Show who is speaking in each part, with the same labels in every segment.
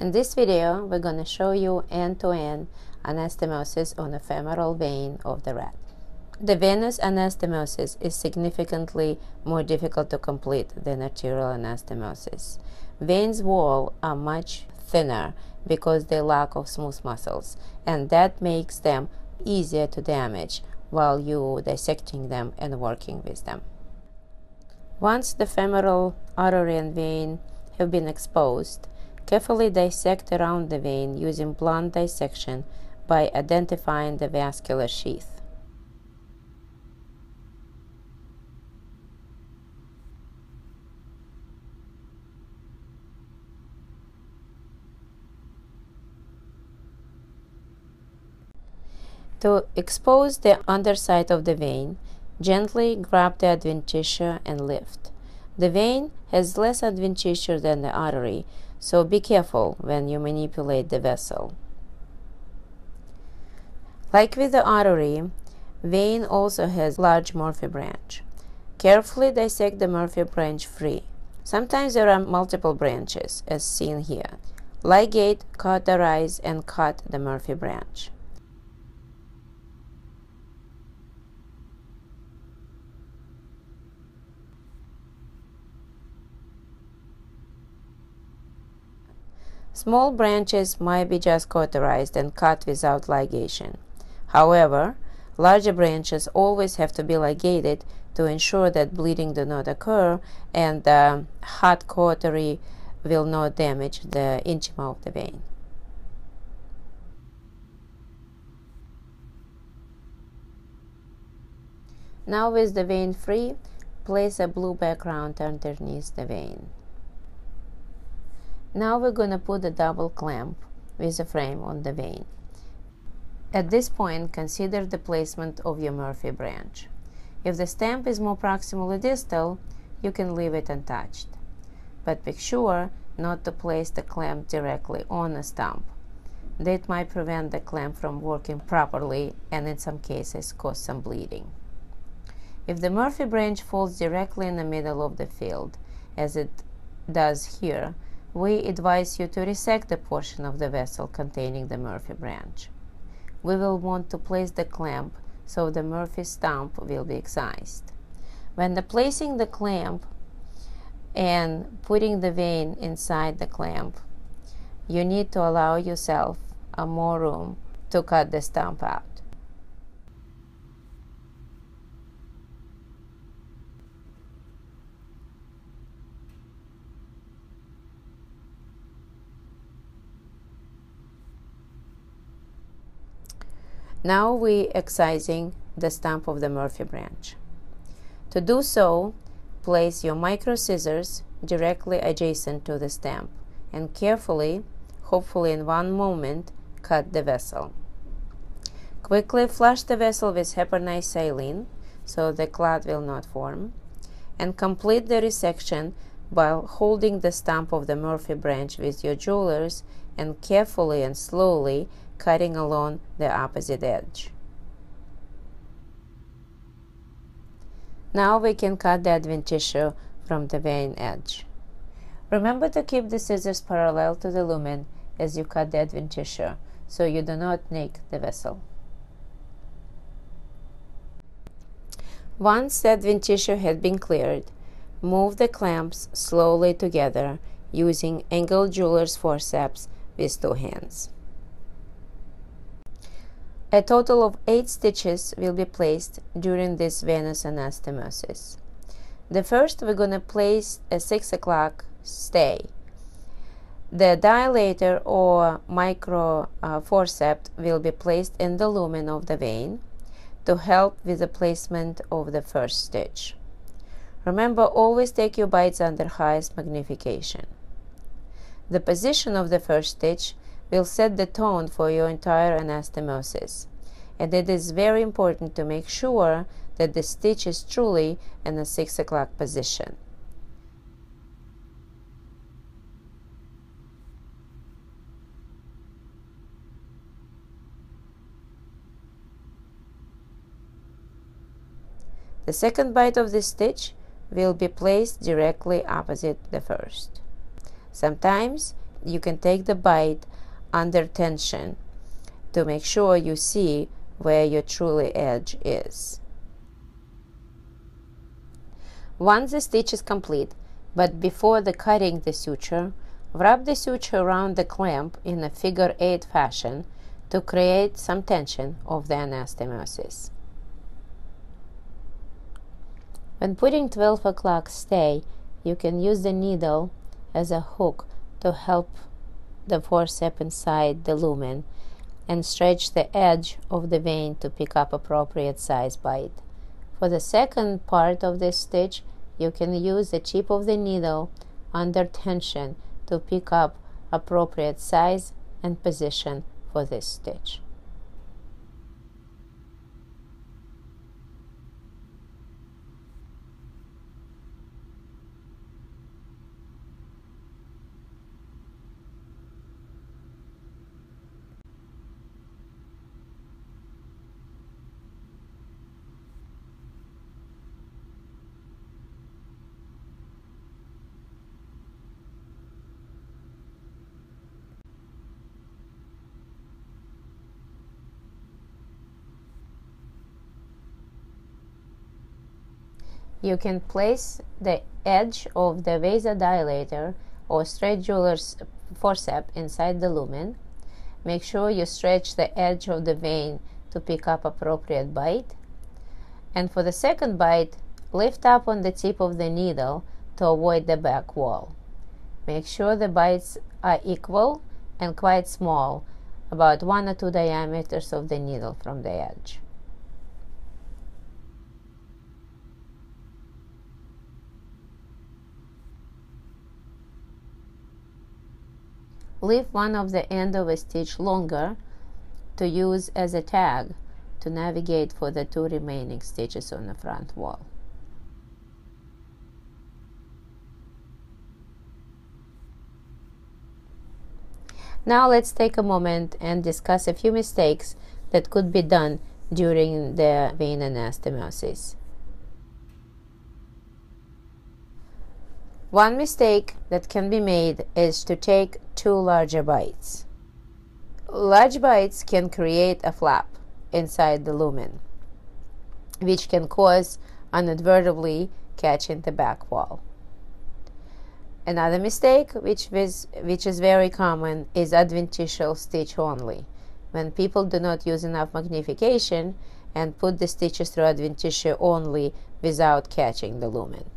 Speaker 1: In this video, we're going to show you end-to-end anastomosis on the femoral vein of the rat. The venous anastomosis is significantly more difficult to complete than arterial anastomosis. Veins wall are much thinner because they lack of smooth muscles, and that makes them easier to damage while you dissecting them and working with them. Once the femoral artery and vein have been exposed, Carefully dissect around the vein using blunt dissection by identifying the vascular sheath. To expose the underside of the vein, gently grab the adventitia and lift. The vein has less adventitia than the artery, so be careful when you manipulate the vessel. Like with the artery, vein also has large Murphy branch. Carefully dissect the Murphy branch free. Sometimes there are multiple branches, as seen here. Ligate, cauterize, and cut the Murphy branch. Small branches might be just cauterized and cut without ligation. However, larger branches always have to be ligated to ensure that bleeding do not occur and the hot cautery will not damage the intima of the vein. Now with the vein free, place a blue background underneath the vein. Now we're going to put a double clamp with a frame on the vein. At this point, consider the placement of your Murphy branch. If the stamp is more proximally distal, you can leave it untouched. But make sure not to place the clamp directly on the stump. That might prevent the clamp from working properly and in some cases cause some bleeding. If the Murphy branch falls directly in the middle of the field, as it does here, we advise you to resect the portion of the vessel containing the Murphy branch. We will want to place the clamp so the Murphy stump will be excised. When the placing the clamp and putting the vein inside the clamp, you need to allow yourself a more room to cut the stump out. Now we excising the stump of the Murphy branch. To do so, place your micro scissors directly adjacent to the stamp and carefully, hopefully in one moment, cut the vessel. Quickly flush the vessel with heparinized saline so the clot will not form and complete the resection while holding the stump of the Murphy branch with your jewelers and carefully and slowly cutting along the opposite edge. Now we can cut the adventitia from the vein edge. Remember to keep the scissors parallel to the lumen as you cut the adventitia so you do not nick the vessel. Once the adventitia had been cleared, move the clamps slowly together using angled jeweler's forceps with two hands. A total of 8 stitches will be placed during this venous anastomosis. The first we're going to place a 6 o'clock stay. The dilator or micro uh, forceps will be placed in the lumen of the vein to help with the placement of the first stitch. Remember, always take your bites under highest magnification. The position of the first stitch will set the tone for your entire anastomosis. And it is very important to make sure that the stitch is truly in the 6 o'clock position. The second bite of the stitch will be placed directly opposite the first. Sometimes you can take the bite under tension to make sure you see where your truly edge is. Once the stitch is complete, but before the cutting the suture, wrap the suture around the clamp in a figure eight fashion to create some tension of the anastomosis. When putting 12 o'clock stay, you can use the needle as a hook to help the forceps inside the lumen and stretch the edge of the vein to pick up appropriate size bite. For the second part of this stitch, you can use the tip of the needle under tension to pick up appropriate size and position for this stitch. You can place the edge of the vasodilator or straight jeweler's forceps inside the lumen. Make sure you stretch the edge of the vein to pick up appropriate bite. And for the second bite, lift up on the tip of the needle to avoid the back wall. Make sure the bites are equal and quite small, about one or two diameters of the needle from the edge. Leave one of the end of a stitch longer to use as a tag to navigate for the two remaining stitches on the front wall. Now let's take a moment and discuss a few mistakes that could be done during the vein anastomosis. One mistake that can be made is to take two larger bites. Large bites can create a flap inside the lumen, which can cause inadvertently catching the back wall. Another mistake, which is, which is very common, is adventitial stitch only. When people do not use enough magnification and put the stitches through adventitia only without catching the lumen.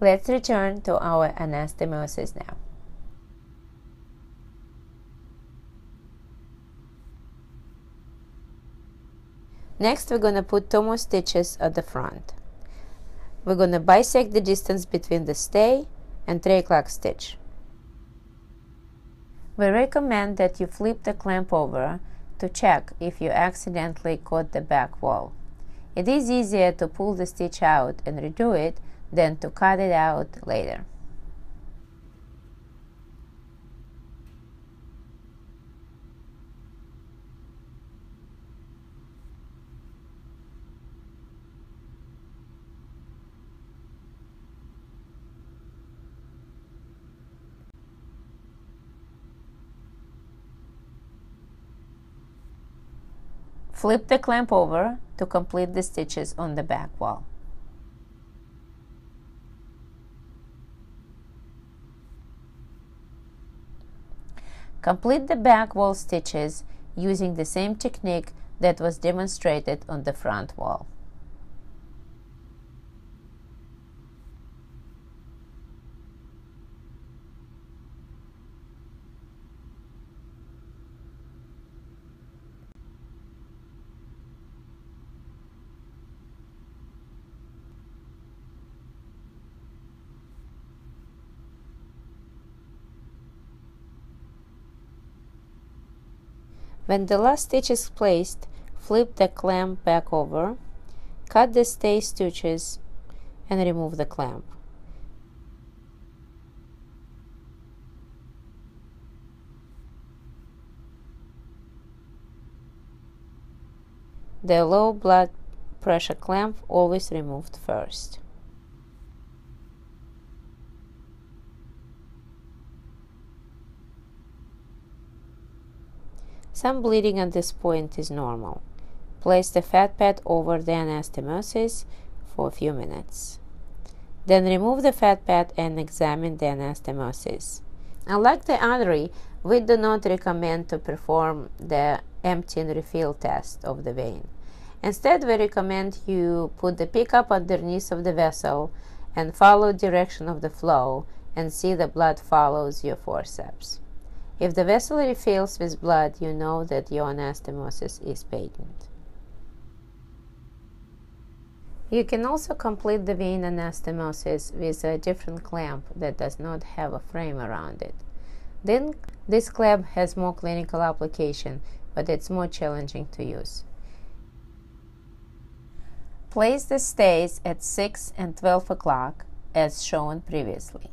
Speaker 1: Let's return to our anastomosis now. Next, we're going to put two more stitches at the front. We're going to bisect the distance between the stay and 3 o'clock stitch. We recommend that you flip the clamp over to check if you accidentally caught the back wall. It is easier to pull the stitch out and redo it than to cut it out later. Flip the clamp over to complete the stitches on the back wall. Complete the back wall stitches using the same technique that was demonstrated on the front wall. When the last stitch is placed, flip the clamp back over, cut the stay stitches and remove the clamp. The low blood pressure clamp always removed first. Some bleeding at this point is normal. Place the fat pad over the anastomosis for a few minutes. Then remove the fat pad and examine the anastomosis. Unlike the artery, we do not recommend to perform the empty and refill test of the vein. Instead, we recommend you put the pickup underneath of the vessel and follow direction of the flow and see the blood follows your forceps. If the vessel refills with blood, you know that your anastomosis is patent. You can also complete the vein anastomosis with a different clamp that does not have a frame around it. Then this clamp has more clinical application, but it's more challenging to use. Place the stays at 6 and 12 o'clock as shown previously.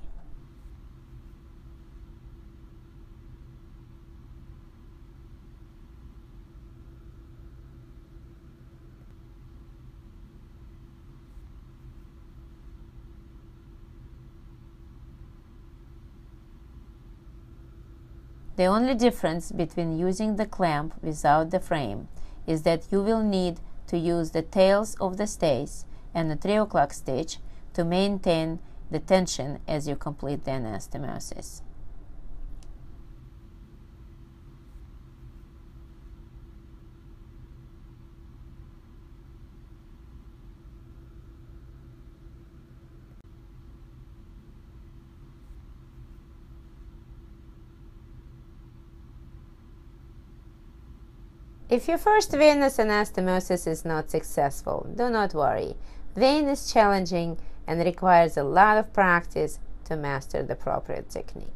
Speaker 1: The only difference between using the clamp without the frame is that you will need to use the tails of the stays and the 3 o'clock stitch to maintain the tension as you complete the anastomosis. If your first venous anastomosis is not successful, do not worry. Vein is challenging and requires a lot of practice to master the appropriate technique.